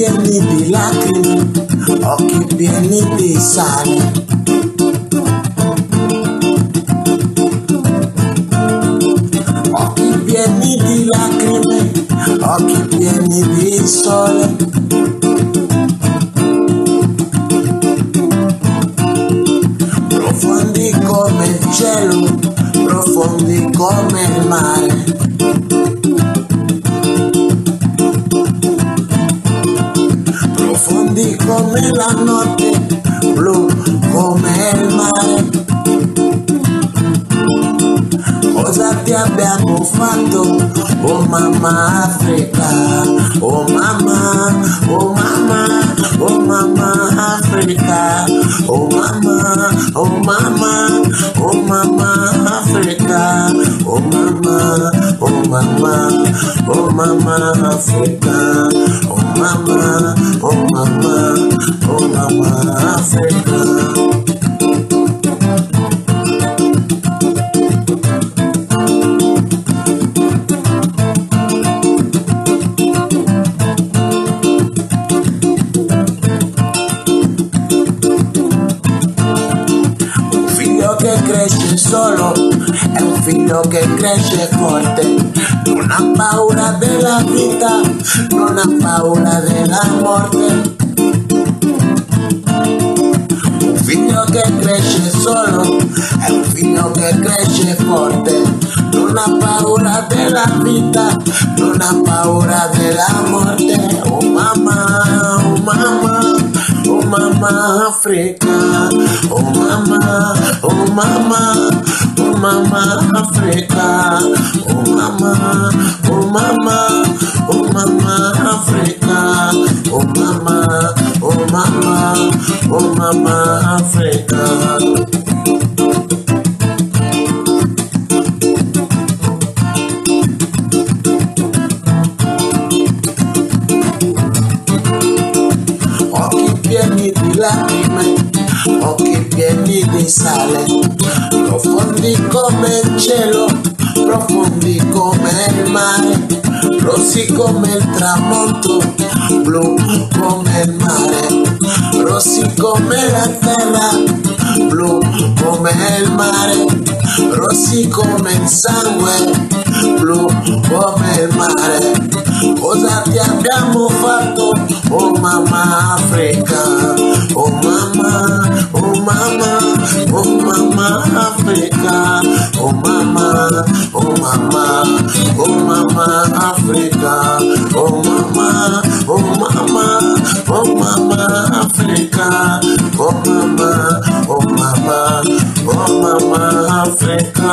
pieni di lacrime, occhi pieni di sale. Occhi pieni di lacrime, occhi pieni di sole. Profondi come il cielo, Come la notte, blu come il mare. Cosa ti abbiamo fatto? Oh mamma Africa, oh mamma, oh mamma, oh mamma Africa, oh mamma, oh mamma, oh mamma Africa, oh mamma, oh mamma, oh mamma Africa, mamá, oh mamá, oh mamá africana. solo un figlio che cresce forte. Non ha paura della vita, non ha paura della morte. Un figlio che cresce solo è un figlio che cresce forte. Non ha paura della vita, non ha paura della morte. Oh mamma Africa. Oh mama, oh mama, oh mama Africa. Oh mama, oh mama, oh mamma Africa. Oh mamma, oh mamma, oh mamma Africa. Lacrime, occhi pieni di sale, profondi come il cielo, profondi come il mare, rossi come il tramonto, blu come il mare, rossi come la terra, blu come il mare, rossi come il sangue, blu come il mare. Cosa ti abbiamo fatto? Oh mamma Africa, Oh, oh, oh, Africa, oh mamma, oh mamma, oh mamma Africa, oh mamma, oh mamma, oh mamma Africa, oh mamma, oh mamma, oh mamma Africa.